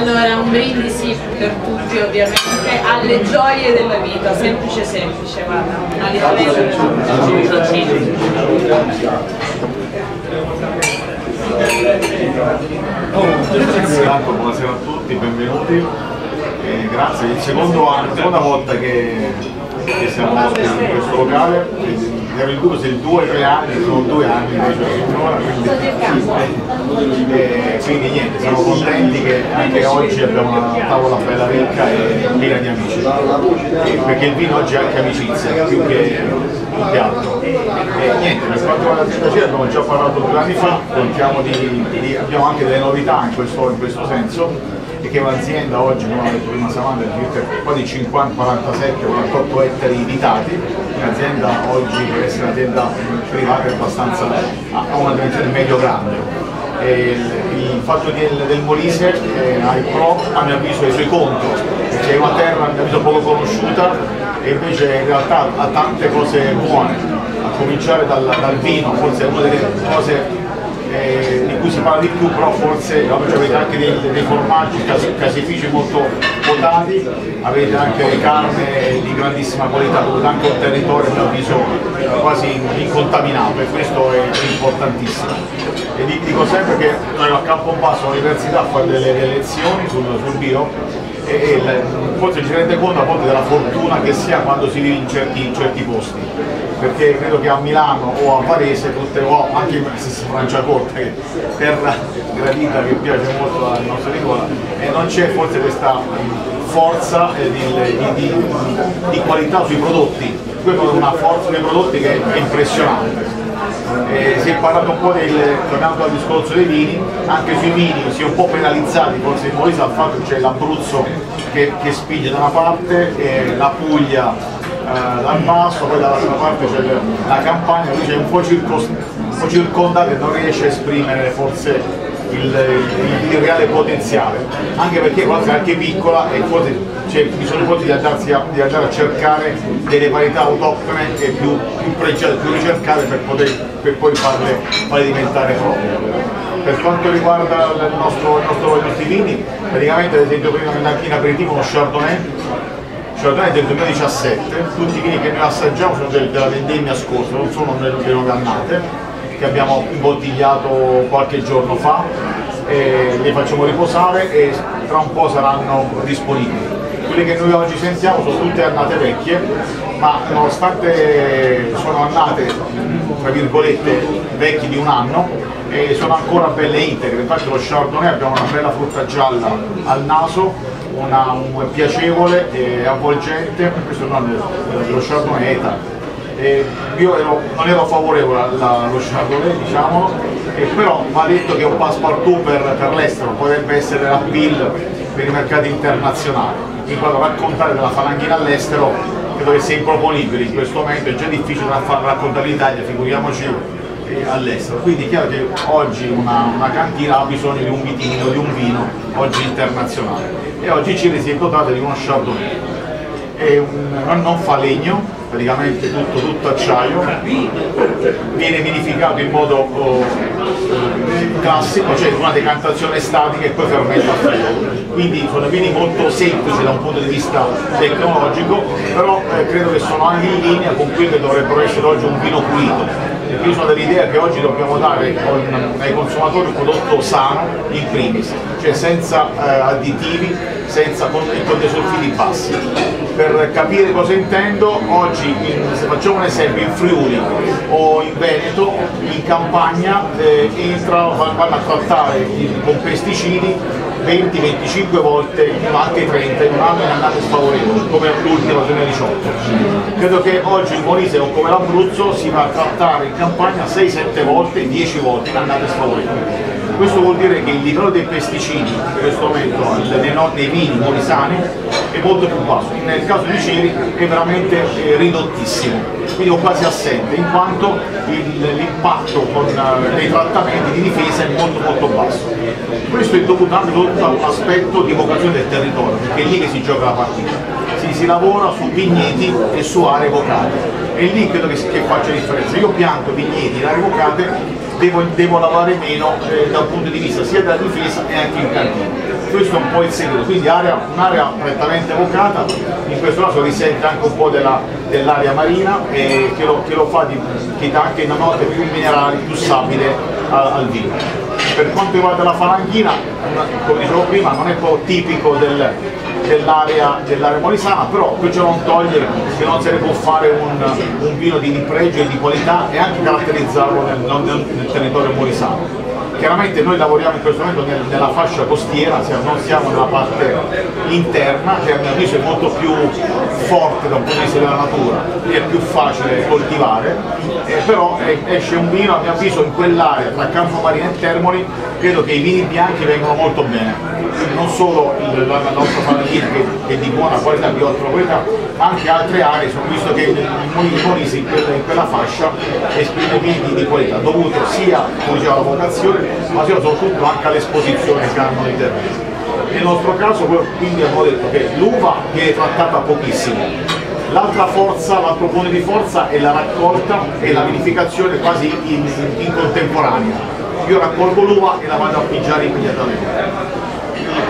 Allora, un brindisi per tutti ovviamente, alle gioie della vita, semplice semplice, guarda, a livello Intanto buonasera a tutti, benvenuti. Eh, grazie, è la seconda volta che, che siamo in questo locale. Ero in dubbio se il 2 o 3 anni, sono due anni invece finora, quindi, eh, quindi niente, siamo contenti che anche oggi abbiamo una tavola bella ricca e piena di amici. Eh, perché il vino oggi è anche amicizia, più che, più che altro. E niente, per quanto riguarda la città abbiamo già parlato due anni fa, di, di, abbiamo anche delle novità in questo, in questo senso e che un'azienda oggi, come ha detto prima Samantha, circa quasi 50, 47, 48 ettari abitati, un'azienda oggi per essere un'azienda privata è abbastanza, ha una dimensione medio grande. Il, il, fatto del, del Molise eh, ha i pro, a mio avviso, e i suoi contro, c'è una terra a mio avviso poco conosciuta e invece in realtà ha tante cose buone, a cominciare dal, dal vino, forse è una delle cose eh, di cui si parla di più, però forse avete anche dei, dei formaggi, casifici molto votati, avete anche carne di grandissima qualità, dove anche un territorio a avviso quasi incontaminato e questo è, importantissimo. E dico sempre che noi a Campobasso all'università a fare delle, delle lezioni sul, sul bio e, e forse ci rende conto a volte della fortuna che si ha quando si vive in certi, in certi posti. Perché credo che a Milano o a Varese tutte, o anche in stessa Franciacorta che terra gradita che piace molto al nostro Nicola e non c'è forse questa forza di, di, di, di, qualità sui prodotti. Qui abbiamo una forza dei prodotti che è impressionante eh, si è parlato un po' del, tornando al discorso dei vini, anche sui vini si è un po' penalizzati forse in Molise al fatto che c'è l'Abruzzo che, che, spinge da una parte, e la Puglia eh, dal basso, poi dall'altra parte c'è la campagna, qui c'è un po' circondato e non riesce a esprimere forse il, il, il, reale potenziale, anche perché forse è anche piccola e forse c'è bisogno forse di, di andare a cercare delle varietà autoctone e più, più pregiate, più ricercate per, poter, per poi farle, farle diventare proprie. Per quanto riguarda il nostro, il nostro, i nostri vini, praticamente ad esempio prima in aperitivo uno Chardonnay Chardonnay del 2017, tutti i vini che noi assaggiamo sono del, della vendemmia scorsa, non sono le nuove annate, che abbiamo imbottigliato qualche giorno fa, e li facciamo riposare e tra un po' saranno disponibili. Quelle che noi oggi sentiamo sono tutte annate vecchie, ma nonostante sono annate, tra virgolette, vecchie di un anno, sono ancora belle integre, infatti lo Chardonnay abbiamo una bella frutta gialla al naso una, un piacevole e avvolgente, questo non è lo Chardonnay Eta. E io ero, non ero favorevole allo Chardonnay, diciamo, e però ha detto che è un passepartout per, per l'estero, potrebbe essere l'appeal per i mercati internazionali, in quanto raccontare della falanghina all'estero credo che sia improponibile in questo momento, è già difficile raccontare l'Italia, figuriamoci all'estero. Quindi è chiaro che oggi una, una, cantina ha bisogno di un vitino, di un vino, oggi internazionale. E oggi Cile si è dotata di uno Chardonnay. Un, non fa legno, praticamente tutto, tutto acciaio, viene vinificato in modo oh, classico, cioè una decantazione statica e poi fermenta a freddo. Quindi sono vini molto semplici da un punto di vista tecnologico, però eh, credo che sono anche in linea con quello che dovrebbero essere oggi un vino pulito io sono dell'idea che oggi dobbiamo dare ai consumatori un prodotto sano in primis, cioè senza eh, additivi, senza con, con dei sulfidi bassi. Per capire cosa intendo, oggi in, se facciamo un esempio in Friuli o in Veneto, in campagna eh, entrano, vanno a trattare con pesticidi 20-25 volte, ma anche 30 in un anno in annate sfavorevoli, come l'ultima 2018. Credo che oggi il Molise o come l'Abruzzo si va a trattare in campagna 6-7 volte, 10 volte in annate sfavorevoli. Questo vuol dire che il livello dei pesticidi in questo momento nei, nei vini molisani è molto più basso, nel caso di Ceri è veramente eh, ridottissimo, quindi o quasi assente, in quanto l'impatto uh, dei trattamenti di difesa è molto molto basso. Questo è dovuto anche a un di vocazione del territorio, perché è lì che si gioca la partita. Si, si lavora su vigneti e su aree vocate. È lì credo che, che faccia differenza. Io pianto vigneti in aree vocate devo, devo lavorare meno eh, dal punto di vista sia della difesa e anche in cantina. Questo è un po' il segreto, quindi un'area prettamente evocata, in questo caso risente anche un po' dell'aria dell marina e che lo, che lo fa di, che dà anche una notte più minerali, più sabile al, al vino. Per quanto riguarda la falanghina, come dicevo prima, non è proprio tipico del, dell'area dell molisana, però questo non toglie che non se ne può fare un, un vino di, pregio e di qualità e anche caratterizzarlo nel, nel, nel territorio molisano. Chiaramente noi lavoriamo in questo momento nel, nella fascia costiera, non siamo nella parte interna, che a mio avviso è molto più forte da un punto di vista della natura, è più facile coltivare, eh, però esce un vino a mio avviso in quell'area tra Campomarino e Termoli, credo che i vini bianchi vengono molto bene. Non solo il, la, la, nostra famiglia che, che, è di buona qualità, di ottima qualità, ma anche altre aree, sono visto che il Molise in in quella fascia esprime vini di qualità, dovuto sia alla vocazione, ma sia soprattutto anche all'esposizione che hanno terreni. Nel nostro caso quindi abbiamo detto che l'uva viene trattata pochissimo, L'altra forza, l'altro punto di forza è la raccolta e la vinificazione quasi in, in, in contemporanea. Io raccolgo l'uva e la vado a pigiare immediatamente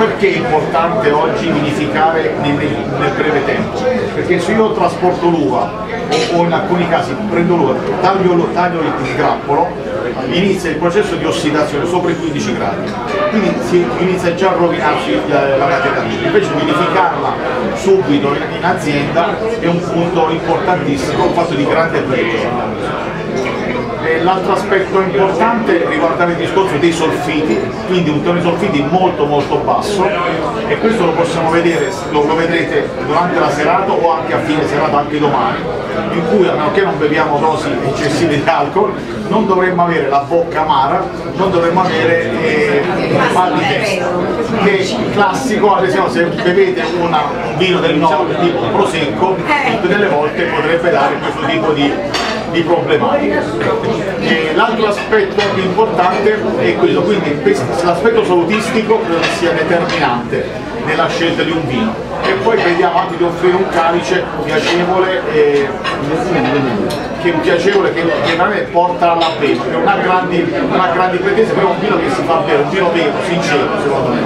perché è importante oggi vinificare nel, nel, breve tempo? Perché se io trasporto l'uva o, o, in alcuni casi prendo l'uva, taglio, taglio il grappolo, inizia il processo di ossidazione sopra i 15 gradi, quindi si inizia già a rovinarsi la, la materia prima. Invece vinificarla subito in azienda è un punto importantissimo, un fatto di grande pregio l'altro aspetto importante riguardava il discorso dei solfiti, quindi un tono di solfiti molto molto basso e questo lo possiamo vedere, lo, vedrete durante la serata o anche a fine serata, anche domani, in cui a meno che non beviamo dosi eccessive di alcol non dovremmo avere la bocca amara, non dovremmo avere eh, mal di testa, che è classico, ad esempio se bevete un vino del nord tipo prosecco, tutte delle volte potrebbe dare questo tipo di di L'altro aspetto importante è quello, quindi l'aspetto salutistico sia determinante nella scelta di un vino. E poi vediamo anche di offrire un calice piacevole e che è piacevole che, che veramente porta alla pena, che non ha grandi, non ha grandi però è un vino che si fa bene, un vino vero, sincero secondo me.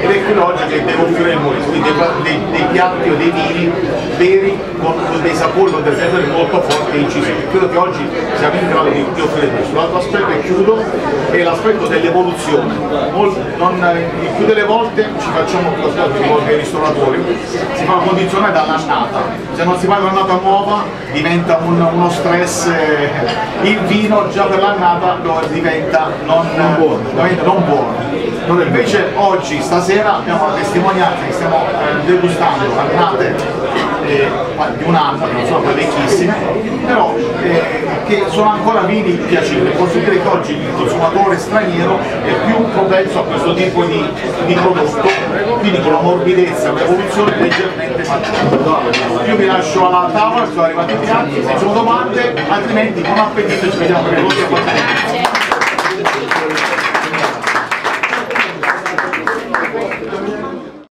Ed è quello oggi che deve offrire il Molise, quindi dei, dei, dei, piatti o dei vini veri con, con dei sapori, con delle sensazioni molto forti e incisivi. Credo che oggi siamo in grado di, di offrire questo. L'altro aspetto, e chiudo, è l'aspetto dell'evoluzione. Il più delle volte ci facciamo, rivolgo ai ristoratori, si fa condizionare dall'annata. Se non si fa dall'annata nuova diventa un, uno stress stress, il vino già per l'annata diventa non, non buono. Non buono. Dove invece oggi, stasera, abbiamo la testimonianza che stiamo eh, degustando annate eh, di un anno, non sono vecchissime, però eh, che sono ancora vini piacevoli. Posso dire che oggi il consumatore straniero è più propenso a questo tipo di, di prodotto, quindi con la morbidezza, l'evoluzione leggermente maggiore. Io vi lascio alla tavola, sono arrivati i piatti, se ci sono domande, altrimenti buon appetito ci vediamo per i vostri appuntamenti.